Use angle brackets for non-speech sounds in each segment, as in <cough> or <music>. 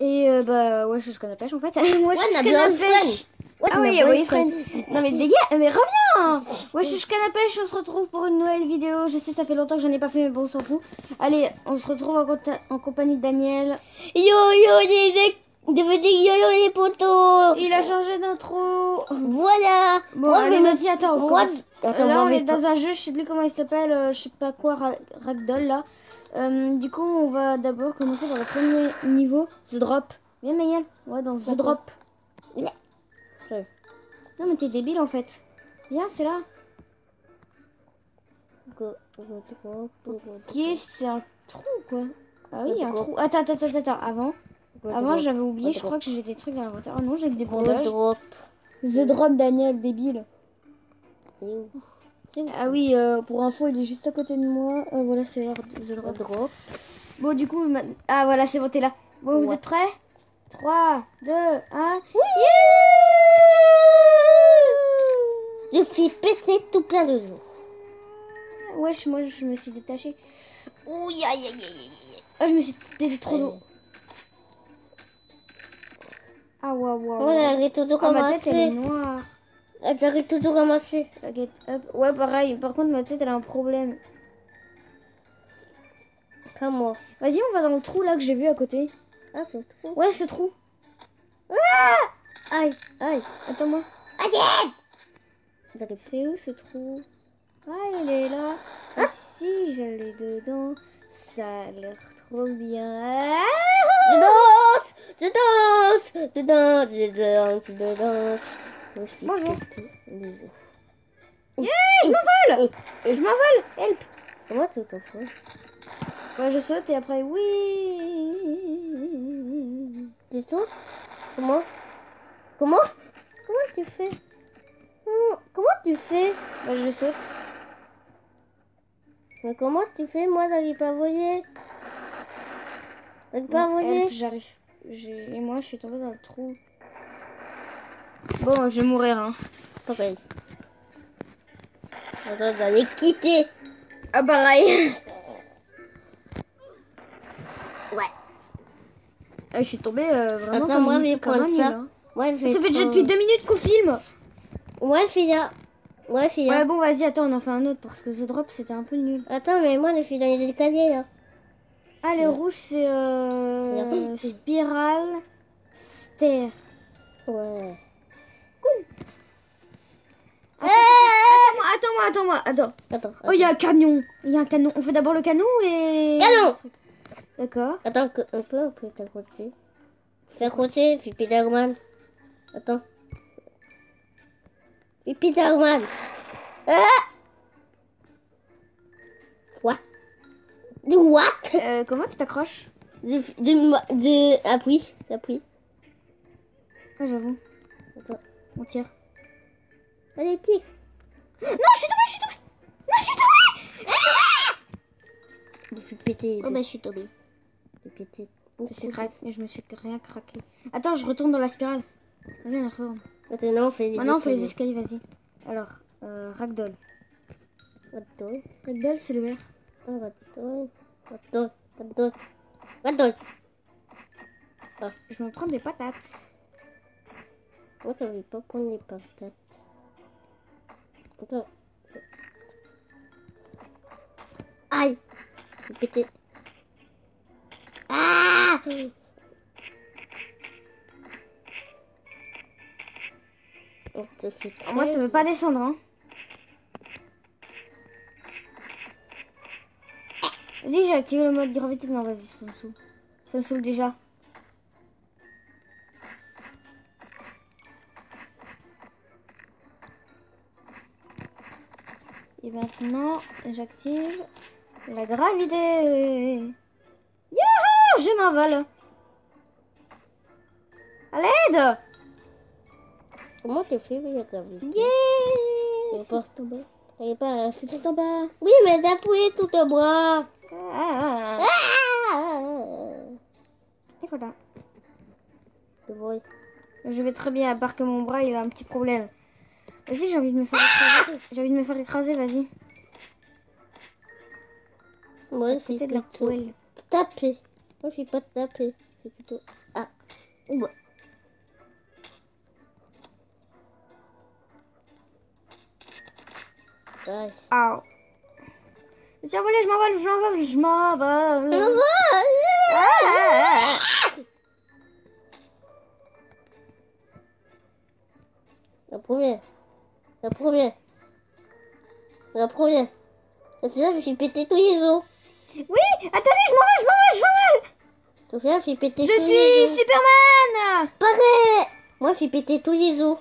Et euh, bah, ouais, je suis pêche en fait. <laughs> Moi, je suis pêche. Ah oui, oui, friend. Non mais dégage, mais reviens Ouais, je suis pêche, on se retrouve pour une nouvelle vidéo. Je sais, ça fait longtemps que j'en ai pas fait, mais bon, on s'en fout. Allez, on se retrouve en, en compagnie de Daniel. Yo yo les devenez yo yo les potos. Il a changé d'intro. Voilà. Bon, Moi, allez, vas-y, attends, on Moi, commence. Attends, Euh, là, on est dans un jeu, je sais plus comment il s'appelle, euh, je sais pas quoi, Ra- Ragdoll, là. Euh, du coup, on va d'abord commencer par le premier niveau, The Drop. Viens, Daniel. Ouais, dans The Drop. Non, mais t'es débile, en fait. Viens, c'est là. Est C'est un trou, quoi. Ah oui, un trou. Attends, attends, attends, attends. Avant, avant j'avais oublié, je crois que j'ai des trucs à l'inventaire. Ah non, j'ai que des bandages. drop. The Drop, Daniel, débile. Ah oui, euh, pour info, il est juste à côté de moi. Euh, voilà, c'est The le Drop. Bon, du coup, ma- ah voilà, c'est bon, t'es là. Bon, vous êtes prêts? 3, 2, 1. Je suis pété tout plein de jours. Wesh, moi je me suis détachée. Ouh, aïe, aïe, aïe, aïe. Ah, je me suis pété trop d'eau. Ah, waouh, waouh. Moi, j'arrive toujours Ah, ma tête elle est ramassée. Toujours ramassée. Ah, Get up. Ouais, pareil. Par contre, ma tête elle a un problème. Comme moi. Vas-y, on va dans le trou là que j'ai vu à côté. Ah, c'est trop. Ouais, ce trou. Aïe, aïe. Attends-moi. Allez J'arrive. C'est où ce trou? Ah, il est là. Et si j'allais dedans, ça a l'air trop bien. Ah Je danse Je danse Je danse Je danse Je danse Je suis Bonjour. Yeah, je m'envole Je m'envole Help Comment tu t'en fous Ouais, je saute et après, oui Tu sautes Comment? Comment? Comment tu fais? Comment- tu fais? Bah, je saute. Mais comment tu fais? Moi, j'arrive pas à voler. J'arrive pas à voler. J'arrive. Et moi, je suis tombée dans le trou. Bon, je vais mourir, hein. Pareil. Attends, j'allais quitter. Ah, pareil Ouais. Ah, Je suis tombée euh, vraiment Attends, comme, moi, je vais comme prendre ça. hein. Moi, je vais Ça fait déjà depuis deux minutes qu'on filme Ouais, là. Ouais, fille Ouais, bon, vas-y, attends, on en fait un autre parce que The Drop, c'était un peu nul. Attends, mais moi, je suis dans les escaliers là. Ah, les rouges, c'est euh, Spiral Stair. Ouais. Attends-moi, attends-moi, attends-moi, attends. Attends. Oh, il y a un canon. Il y a un canon. On fait d'abord le canon et... Canon D'accord. Attends, un peu, on peut t'accrocher. S'accrocher, puis Spiderman. Attends. Puis Spiderman. Ah What De what Euh, comment tu t'accroches De, de, de, appuie, appuie. Ah, j'avoue. Attends. On tire. Non, je suis tombée, je suis tombée. Non, je suis tombée. Je suis pété. Oh, bah, je suis tombée. Je suis pété. Je suis. Je me suis rien craqué. Attends, je retourne dans la spirale. Vas-y, on retourne. Maintenant, on fait les Maintenant, on fait les escaliers. vas-y. Alors, euh, Ragdoll. Attends. Ragdoll, c'est le vert. Attends. Attends. Attends. Attends. Je me prends des patates. Moi, je vais pas prendre les patates. Aïe J'ai pété. Ah On te fait très... Moi, ça veut pas descendre, hein. Vas-y, j'ai activé le mode gravité. Non, vas-y, ça me saoule. Ça me saoule déjà. Et maintenant, j'active la gravité. Youhou Je m'envole. À l'aide Comment tu fais avec la gravité? Yeah pas... C'est tout en bas. Oui, mais d'appuyer tout en bas. Ah, Ah Et voilà. Je. Je vais très bien, à part que mon bras il a un petit problème. Vas-y, j'ai envie de me faire écraser. J'ai envie de me faire écraser, vas-y. Moi, je suis C'était de la poêle. tapé. Moi, je suis pas tapé. Je C'est plutôt... Ah. Ouais. Ah. Suis envolé, je m'envole, je m'envole, je m'envole. Ah. La première. La première. La première. Sophia, je suis pété tous les os. Oui, attendez, je m'envole, je m'envole, je m'envole. Sophia, je suis pété Je tous les suis os. Superman. Pareil Moi, je suis pété tous les os.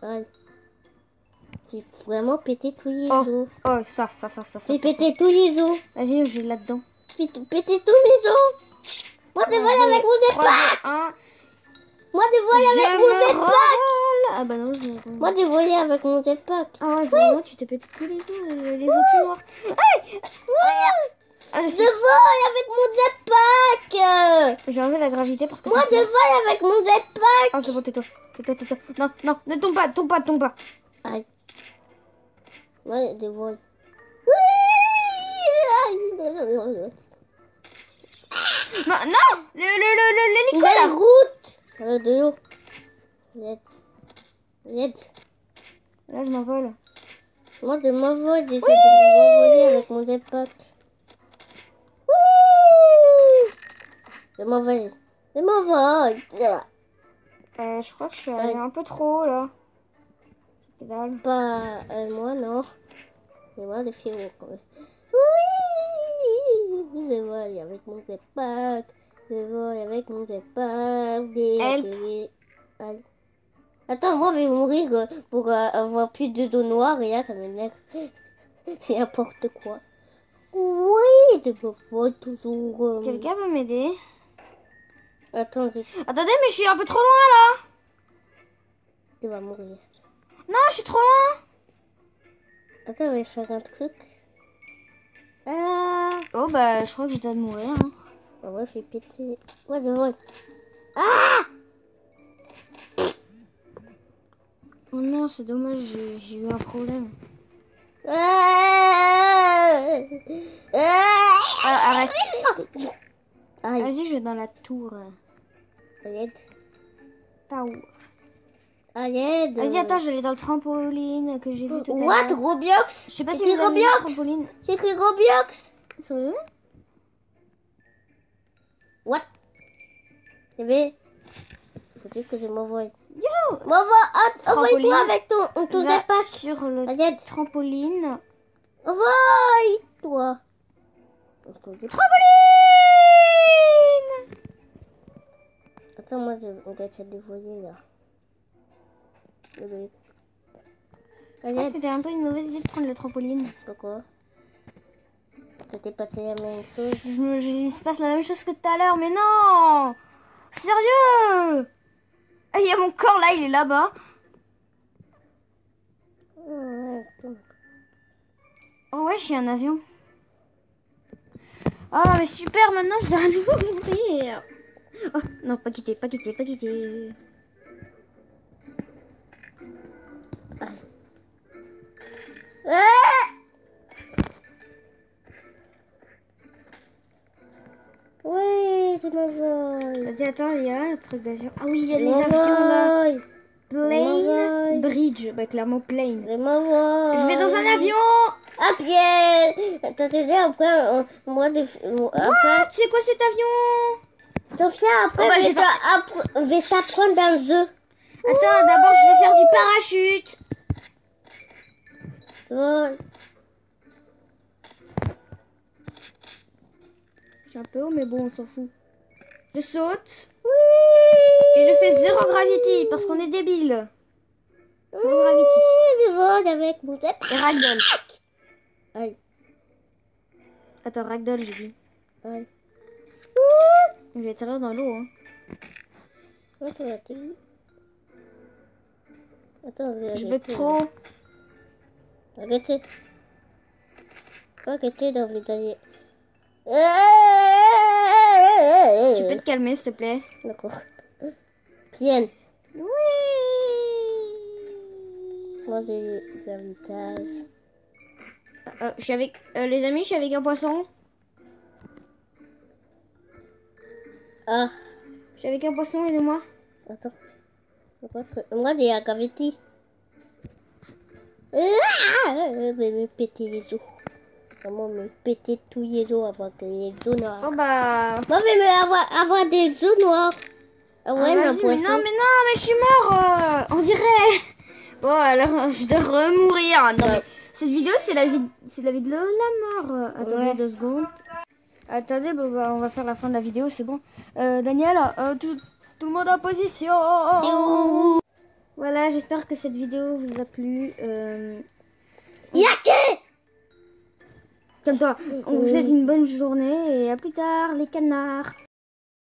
Pareil. J'ai vraiment pété tous les Oh, os. oh, ça, ça, ça, ça, ça. J'ai ça, pété tous les os. ça. Vas-y, j'ai là-dedans? J'ai pété tous les os. Moi, je vole avec mon jetpack. Moi, je vole avec Je mon jetpack. Revole. Ah bah non, je. Moi, volais avec mon jetpack. Ah ouais, vraiment, tu t'es pété tous les os, euh, les os tout noirs. Ah, je vole avec mon jetpack. J'ai enlevé la gravité parce que Moi, je vole avec mon jetpack. Ah, c'est bon, tais-toi. Tais-toi, tais-toi. Non, non, ne tombe pas, tombe pas, tombe pas. Aïe. Moi, je vole. Oui. Non, non Le, le, le, l'hélico, La là. route. Avec de l'eau. Viens. Là, je m'envole. Moi, de m'envole, j'essaie de m'envoler avec mon jetpack. Oui. Je m'envole. Je m'envole. Euh, je crois que je suis allée un peu trop haut, là. Que dalle. Pas euh, moi, non. Mais moi, le film, quand même. Oui. Je vole avec mon jetpack. Je vole avec mon jetpack. Des- Help. Aïe. Attends, moi, je vais mourir euh, pour euh, avoir plus de dos noirs et là, ça m'énerve. <laughs> C'est n'importe quoi. Oui, me vole toujours. euh. Quelqu'un peut m'aider? Attends, je... Attendez, mais je suis un peu trop loin, là. tu vas mourir. Non, je suis trop loin. Attends, je vais faire un truc. Ah, Oh, bah, je crois que je dois mourir. Hein. Ah ouais, je fais péter. Moi, je vole. Oh non, c'est dommage, j'ai eu un problème. Ah, arrête. Vas-y, je vais dans la tour. aide. Tower. Aide. Vas-y, attends, j'allais dans le trampoline que j'ai vu tout à What l'heure. Roblox? Je sais pas si C'est vous avez vu le trampoline. J'ai écrit Roblox. Sérieux? What? Je vais. Faut juste que je m'envoie. M'envoie, ah, Trampoline. envoie-toi avec ton, ton Là, jetpack. sur le Aide. trampoline. Envoie-toi. Trampoline Attends, moi, je, on va essayer de voyer là. C'était un peu une mauvaise idée de prendre le trampoline. Pourquoi? C'était passé la même chose. Je il se passe la même chose que tout à l'heure, mais non Sérieux Il y a mon corps là, il est là-bas. Oh ouais, j'ai un avion. Ah, mais super, maintenant je dois à nouveau mourir. Oh, non, pas quitter, pas quitter, pas quitter. Ma voix. Vas-y, attends, il y a un truc d'avion. Ah oui, il y a les avions là. Plane, bridge, bah clairement plane. Je vais dans un avion À pied T'as t'aidé après, moi, de, après, Ah, c'est quoi cet avion? Sophia, après, Oh, bah, je vais t'apprendre un jeu. Attends, d'abord je vais faire du parachute. Suis un peu haut, mais bon, on s'en fout. Je saute Oui et je fais zéro gravity parce qu'on est débile. Zéro gravity. Je vole avec mon tête. Et ragdoll. Aïe, Attends, ragdoll, j'ai dit. aïe. Je vais atterrir dans l'eau. Hein. Attends, attends. Attends, je vais Je vais trop. Arrêtez. Faut arrêter d'envie d'aller. Tu peux te calmer, s'il te plaît. D'accord. Viens. Oui. Moi, j'ai. Euh, je suis avec euh, les amis, je suis avec un poisson. Ah, Je suis avec un poisson. Attends. Je crois que- Moi, j'ai la gravité. Ah, je vais me péter les os. Vraiment me péter tous les os avant que les os noirs. Bon bah... Moi, je vais me avoir, avoir des os noirs. Ah Ah, ouais, un mais non, mais non, mais je suis mort, euh, on dirait. Bon, alors <laughs> je dois remourir. Non, mais cette vidéo, c'est la vie, c'est la vie de la mort. Euh, Attendez Ouais. deux secondes. Attendez, bon, bah, on va faire la fin de la vidéo, c'est bon. Euh, Daniel, euh, tout, tout le monde en position. Voilà, j'espère que cette vidéo vous a plu. Euh, Yake comme toi, on vous souhaite une bonne journée et à plus tard, les canards.